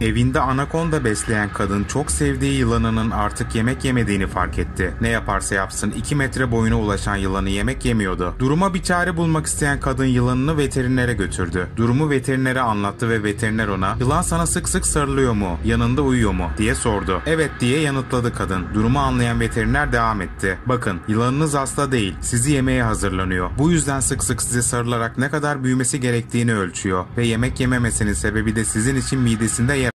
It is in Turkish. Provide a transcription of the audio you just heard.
Evinde anakonda besleyen kadın çok sevdiği yılanının artık yemek yemediğini fark etti. Ne yaparsa yapsın 2 metre boyuna ulaşan yılanı yemek yemiyordu. Duruma bir çare bulmak isteyen kadın yılanını veterinere götürdü. Durumu veterinere anlattı ve veteriner ona yılan sana sık sık sarılıyor mu? Yanında uyuyor mu? diye sordu. Evet diye yanıtladı kadın. Durumu anlayan veteriner devam etti. Bakın yılanınız hasta değil. Sizi yemeye hazırlanıyor. Bu yüzden sık sık size sarılarak ne kadar büyümesi gerektiğini ölçüyor. Ve yemek yememesinin sebebi de sizin için midesinde yer